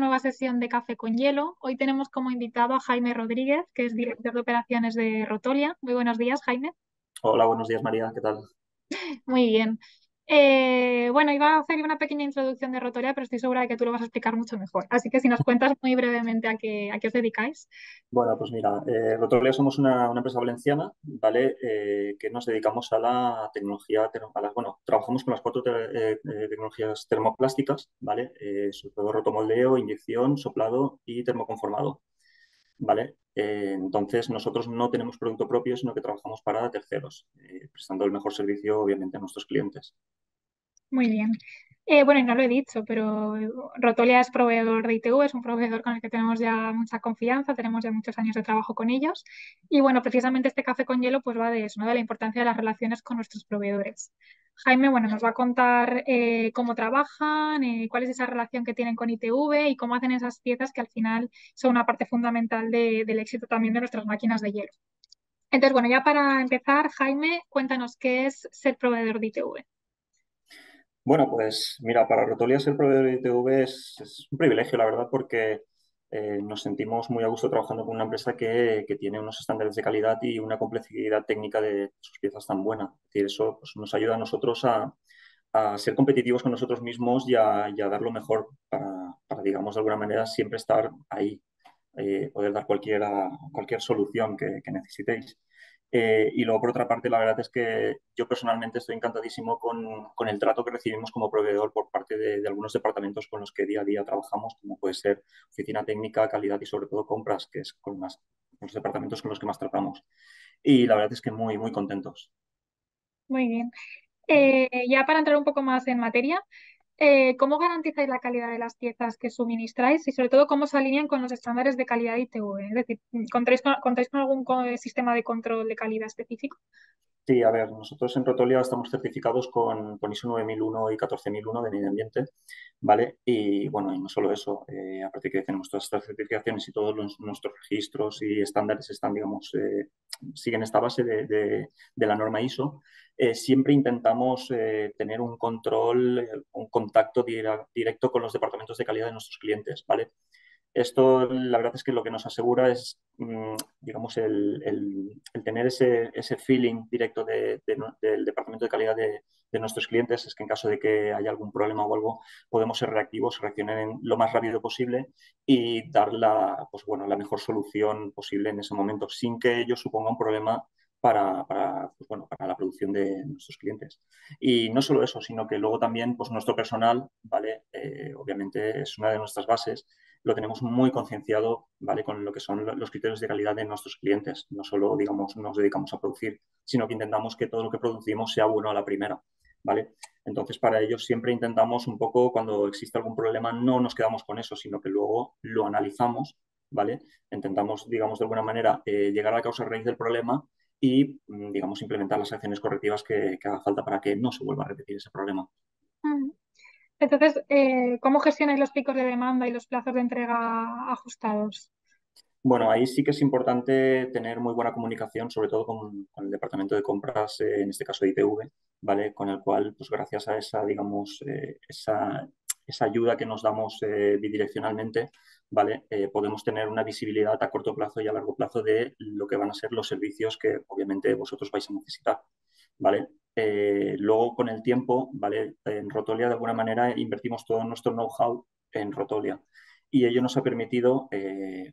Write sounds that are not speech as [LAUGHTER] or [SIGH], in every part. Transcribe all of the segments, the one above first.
nueva sesión de Café con Hielo. Hoy tenemos como invitado a Jaime Rodríguez, que es director de operaciones de Rotolia. Muy buenos días, Jaime. Hola, buenos días, María. ¿Qué tal? Muy bien. Eh, bueno, iba a hacer una pequeña introducción de Rotolia, pero estoy segura de que tú lo vas a explicar mucho mejor. Así que si nos cuentas muy brevemente a qué, a qué os dedicáis. Bueno, pues mira, eh, Rotolia somos una, empresa valenciana, ¿vale? Eh, que nos dedicamos a la tecnología, bueno, trabajamos con las cuatro tecnologías termoplásticas, ¿vale? sobre todo rotomoldeo, inyección, soplado y termoconformado, ¿vale? entonces, nosotros no tenemos producto propio, sino que trabajamos para terceros, prestando el mejor servicio, obviamente, a nuestros clientes. Muy bien. Eh, bueno, y no lo he dicho, pero Rotolia es proveedor de ITV, es un proveedor con el que tenemos ya mucha confianza, tenemos ya muchos años de trabajo con ellos. Y bueno, precisamente este café con hielo pues va de eso, ¿no? de la importancia de las relaciones con nuestros proveedores. Jaime, bueno, nos va a contar eh, cómo trabajan, eh, cuál es esa relación que tienen con ITV y cómo hacen esas piezas que al final son una parte fundamental del éxito también de nuestras máquinas de hielo. Entonces, bueno, ya para empezar, Jaime, cuéntanos qué es ser proveedor de ITV. Bueno, pues mira, para Rotolia ser proveedor de ITV es, un privilegio, la verdad, porque eh, nos sentimos muy a gusto trabajando con una empresa que, tiene unos estándares de calidad y una complejidad técnica de sus piezas tan buena. Es decir, eso pues, nos ayuda a nosotros a, ser competitivos con nosotros mismos y a, dar lo mejor para, digamos, de alguna manera siempre estar ahí, eh, poder dar cualquier, cualquier solución que necesitéis. Eh, y luego, por otra parte, la verdad es que yo personalmente estoy encantadísimo con, con el trato que recibimos como proveedor por parte de, algunos departamentos con los que día a día trabajamos, como puede ser oficina técnica, calidad y sobre todo compras, que es con, más, los departamentos con los que más tratamos. Y la verdad es que muy, muy contentos. Muy bien. Eh, ya para entrar un poco más en materia, eh, ¿cómo garantizáis la calidad de las piezas que suministráis y sobre todo cómo se alinean con los estándares de calidad ITV? Es decir, ¿contáis con, ¿contáis con algún sistema de control de calidad específico? Sí, a ver, nosotros en Rotolia estamos certificados con, con ISO 9001 y 14001 de medio ambiente, ¿vale? Y bueno, y no solo eso, eh, aparte que tenemos todas estas certificaciones y todos nuestros registros y estándares están, digamos, eh, siguen esta base de, de, la norma ISO, eh, siempre intentamos eh, tener un control, un contacto directo con los departamentos de calidad de nuestros clientes, ¿vale? Esto, la verdad es que lo que nos asegura es, mm, digamos, el, tener ese, feeling directo del departamento de calidad de, nuestros clientes, es que en caso de que haya algún problema o algo, podemos ser reactivos, reaccionar lo más rápido posible y dar la, pues, bueno, la mejor solución posible en ese momento, sin que ello suponga un problema para, pues, bueno, para la producción de nuestros clientes. Y no solo eso, sino que luego también pues, nuestro personal, ¿vale? Eh, obviamente es una de nuestras bases, lo tenemos muy concienciado ¿vale? con lo que son los criterios de calidad de nuestros clientes. No solo digamos, nos dedicamos a producir, sino que intentamos que todo lo que producimos sea bueno a la primera. ¿vale? Entonces, para ello siempre intentamos un poco, cuando existe algún problema, no nos quedamos con eso, sino que luego lo analizamos, ¿vale? Intentamos, digamos, de alguna manera eh, llegar a la causa raíz del problema y, mm, digamos, implementar las acciones correctivas que, que haga falta para que no se vuelva a repetir ese problema. Entonces, eh, ¿cómo gestionáis los picos de demanda y los plazos de entrega ajustados? Bueno, ahí sí que es importante tener muy buena comunicación, sobre todo con, el departamento de compras, eh, en este caso de ITV, ¿vale? Con el cual, pues gracias a esa, digamos, eh, esa, esa, ayuda que nos damos bidireccionalmente, ¿vale? podemos tener una visibilidad a corto plazo y a largo plazo de lo que van a ser los servicios que obviamente vosotros vais a necesitar, ¿vale? Eh, luego, con el tiempo, ¿vale? En Rotolia, de alguna manera, invertimos todo nuestro know-how en Rotolia. Y ello nos ha permitido, eh,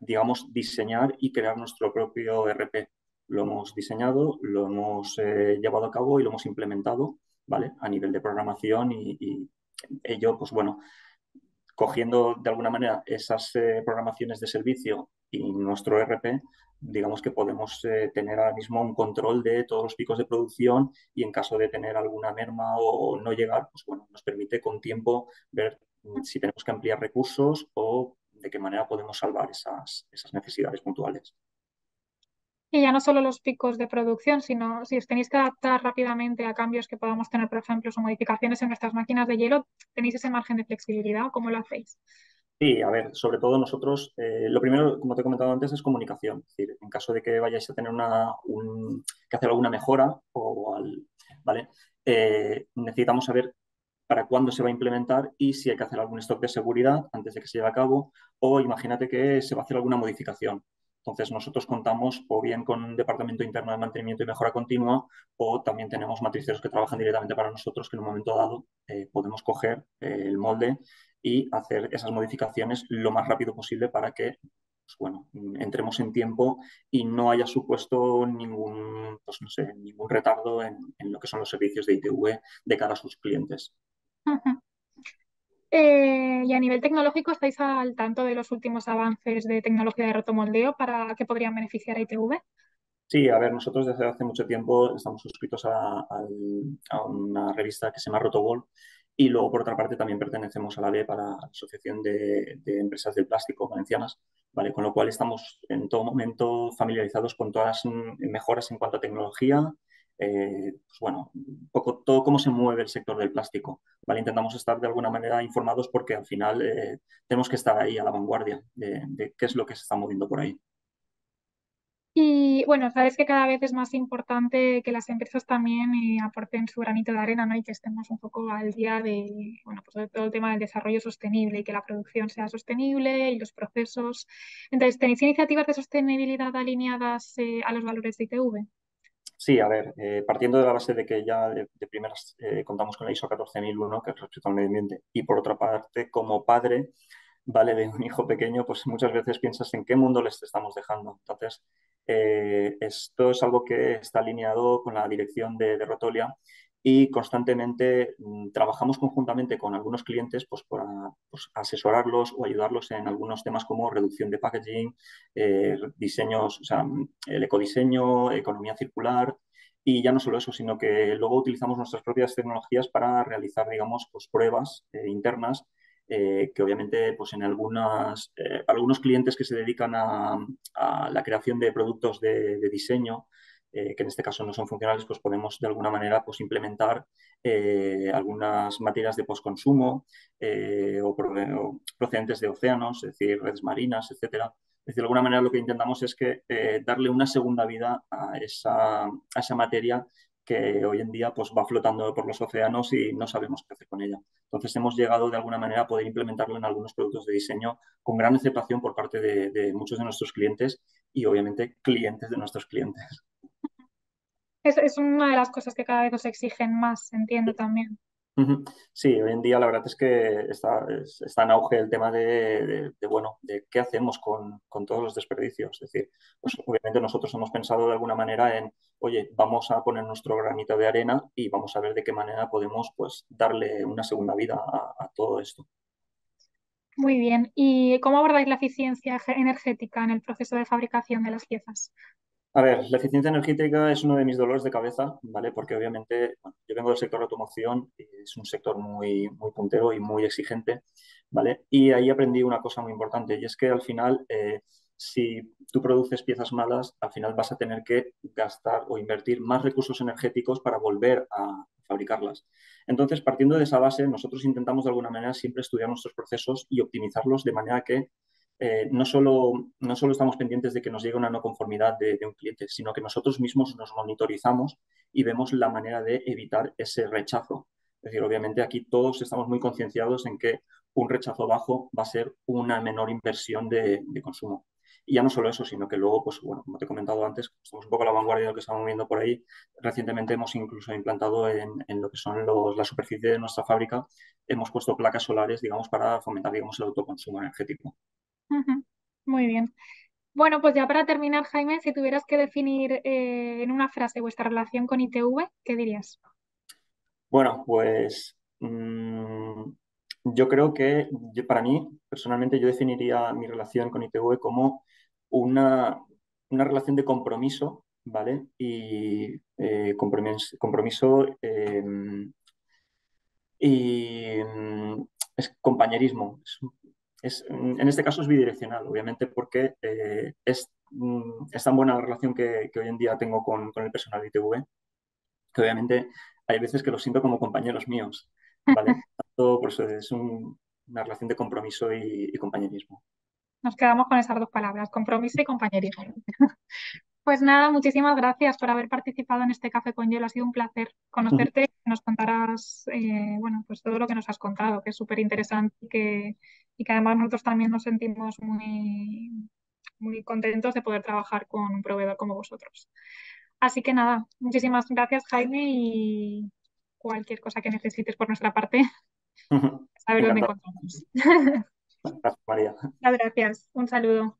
digamos, diseñar y crear nuestro propio RP. Lo hemos diseñado, lo hemos eh, llevado a cabo y lo hemos implementado, ¿vale? A nivel de programación y, y ello, pues bueno, cogiendo de alguna manera esas programaciones de servicio y nuestro RP, digamos que podemos eh, tener ahora mismo un control de todos los picos de producción y en caso de tener alguna merma o, no llegar, pues bueno, nos permite con tiempo ver si tenemos que ampliar recursos o de qué manera podemos salvar esas, esas necesidades puntuales. Y ya no solo los picos de producción, sino si os tenéis que adaptar rápidamente a cambios que podamos tener, por ejemplo, o modificaciones en nuestras máquinas de hielo, ¿tenéis ese margen de flexibilidad o cómo lo hacéis? Sí, a ver, sobre todo nosotros, eh, lo primero, como te he comentado antes, es comunicación. Es decir, en caso de que vayáis a tener una, que hacer alguna mejora, o ¿vale? Eh, necesitamos saber para cuándo se va a implementar y si hay que hacer algún stock de seguridad antes de que se lleve a cabo o imagínate que se va a hacer alguna modificación. Entonces, nosotros contamos o bien con un departamento interno de mantenimiento y mejora continua o también tenemos matriceros que trabajan directamente para nosotros que en un momento dado eh, podemos coger eh, el molde y hacer esas modificaciones lo más rápido posible para que pues, bueno, entremos en tiempo y no haya supuesto ningún, pues, no sé, ningún retardo en, lo que son los servicios de ITV de cara a sus clientes. Eh, y a nivel tecnológico, ¿estáis al tanto de los últimos avances de tecnología de rotomoldeo para que podrían beneficiar a ITV? Sí, a ver, nosotros desde hace mucho tiempo estamos suscritos a, una revista que se llama Rotobol y luego, por otra parte, también pertenecemos a la B para la Asociación de, Empresas del Plástico Valencianas, ¿vale? Con lo cual estamos en todo momento familiarizados con todas las mejoras en cuanto a tecnología, eh, pues bueno, poco todo cómo se mueve el sector del plástico. ¿vale? Intentamos estar de alguna manera informados porque al final eh, tenemos que estar ahí a la vanguardia de, qué es lo que se está moviendo por ahí. Y bueno, sabes que cada vez es más importante que las empresas también eh, aporten su granito de arena, ¿no? Y que estemos un poco al día de, bueno, pues todo el tema del desarrollo sostenible y que la producción sea sostenible y los procesos. Entonces, ¿tenéis iniciativas de sostenibilidad alineadas a los valores de ITV? Sí, a ver, eh, partiendo de la base de que ya de, primeras eh, contamos con la ISO 14001, que es respecto al medio ambiente, y por otra parte, como padre, vale, de un hijo pequeño, pues muchas veces piensas en qué mundo les estamos dejando. Entonces, eh, esto es algo que está alineado con la dirección de, de Rotolia y constantemente mm, trabajamos conjuntamente con algunos clientes pues, para pues, asesorarlos o ayudarlos en algunos temas como reducción de packaging, eh, diseños, o sea, el ecodiseño, economía circular. Y ya no solo eso, sino que luego utilizamos nuestras propias tecnologías para realizar, digamos, pues, pruebas eh, internas eh, que obviamente pues en algunas, algunos clientes que se dedican a, la creación de productos de diseño eh, que en este caso no son funcionales, pues podemos de alguna manera pues, implementar eh, algunas materias de postconsumo eh, o, procedentes de océanos, es decir, redes marinas, etcétera. Es decir, de alguna manera lo que intentamos es que darle una segunda vida a esa, a esa materia que hoy en día pues, va flotando por los océanos y no sabemos qué hacer con ella. Entonces hemos llegado de alguna manera a poder implementarlo en algunos productos de diseño con gran aceptación por parte de, de muchos de nuestros clientes y obviamente clientes de nuestros clientes. Es, una de las cosas que cada vez nos exigen más, entiendo también. Sí, hoy en día la verdad es que está, está en auge el tema de, bueno, de qué hacemos con, todos los desperdicios. Es decir, pues obviamente nosotros hemos pensado de alguna manera en, oye, vamos a poner nuestro granito de arena y vamos a ver de qué manera podemos pues darle una segunda vida a todo esto. Muy bien. ¿Y cómo abordáis la eficiencia energética en el proceso de fabricación de las piezas? A ver, la eficiencia energética es uno de mis dolores de cabeza, ¿vale? Porque obviamente yo vengo del sector de automoción, es un sector muy, muy puntero y muy exigente, ¿vale? Y ahí aprendí una cosa muy importante y es que al final, eh, si tú produces piezas malas, al final vas a tener que gastar o invertir más recursos energéticos para volver a fabricarlas. Entonces, partiendo de esa base, nosotros intentamos de alguna manera siempre estudiar nuestros procesos y optimizarlos de manera que eh, no, solo, no solo estamos pendientes de que nos llegue una no conformidad de, un cliente, sino que nosotros mismos nos monitorizamos y vemos la manera de evitar ese rechazo. Es decir, obviamente aquí todos estamos muy concienciados en que un rechazo bajo va a ser una menor inversión de, consumo. Y ya no solo eso, sino que luego, pues bueno, como te he comentado antes, estamos un poco a la vanguardia de lo que estamos viendo por ahí. Recientemente hemos incluso implantado en, lo que son los, la superficie de nuestra fábrica, hemos puesto placas solares, digamos, para fomentar, digamos, el autoconsumo energético. Muy bien. Bueno, pues ya para terminar, Jaime, si tuvieras que definir eh, en una frase vuestra relación con ITV, ¿qué dirías? Bueno, pues mm, yo creo que para mí, personalmente, yo definiría mi relación con ITV como una, relación de compromiso, ¿vale? Y eh, compromiso, em, y mm, es compañerismo, en este caso es bidireccional, obviamente, porque eh, es, mm, es, tan buena la relación que, hoy en día tengo con, el personal de ITV, que obviamente hay veces que los siento como compañeros míos, ¿vale? [LAUGHS] por eso es una relación de compromiso y, compañerismo. Nos quedamos con esas dos palabras, compromiso y compañerismo. [LAUGHS] Pues nada, muchísimas gracias por haber participado en este Café con Hielo. Ha sido un placer conocerte y [LAUGHS] que nos contarás, eh, bueno, pues todo lo que nos has contado, que es súper interesante y que, y que además nosotros también nos sentimos muy, muy contentos de poder trabajar con un proveedor como vosotros. Así que nada, muchísimas gracias Jaime y cualquier cosa que necesites por nuestra parte, [LAUGHS] sabes dónde encontramos. [LAUGHS] Gracias, María. Muchas gracias. Un saludo.